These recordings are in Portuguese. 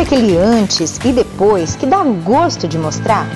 aquele antes e depois que dá gosto de mostrar?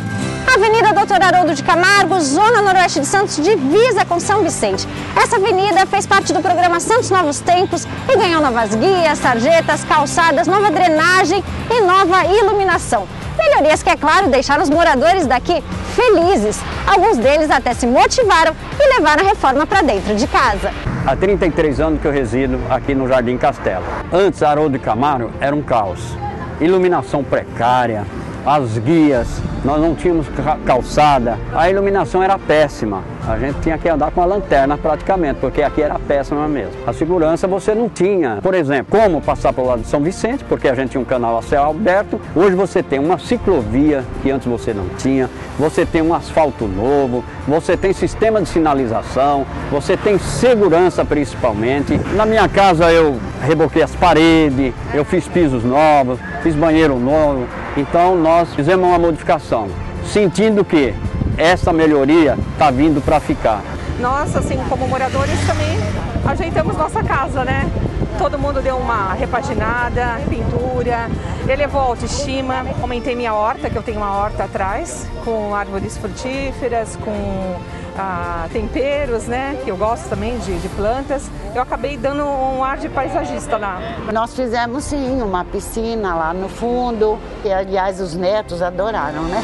Avenida Doutor Haroldo de Camargo, Zona Noroeste de Santos, divisa com São Vicente. Essa avenida fez parte do programa Santos Novos Tempos e ganhou novas guias, sarjetas, calçadas, nova drenagem e nova iluminação. Melhorias que, é claro, deixaram os moradores daqui felizes. Alguns deles até se motivaram e levaram a reforma para dentro de casa. Há 33 anos que eu resido aqui no Jardim Castelo. Antes, Haroldo de Camargo era um caos. Iluminação precária, as guias, nós não tínhamos calçada, a iluminação era péssima. A gente tinha que andar com a lanterna praticamente, porque aqui era péssima mesmo. A segurança você não tinha, por exemplo, como passar pelo lado de São Vicente, porque a gente tinha um canal a céu aberto. Hoje você tem uma ciclovia que antes você não tinha, você tem um asfalto novo, você tem sistema de sinalização, você tem segurança principalmente. Na minha casa eu reboquei as paredes, eu fiz pisos novos, fiz banheiro novo. Então nós fizemos uma modificação, sentindo que essa melhoria está vindo para ficar. Nós, assim, como moradores, também ajeitamos nossa casa, né? Todo mundo deu uma repaginada, pintura, elevou a autoestima, aumentei minha horta, que eu tenho uma horta atrás, com árvores frutíferas, com ah, temperos, né? Que eu gosto também de, de, plantas. Eu acabei dando um ar de paisagista lá. Nós fizemos sim uma piscina lá no fundo, que aliás os netos adoraram, né?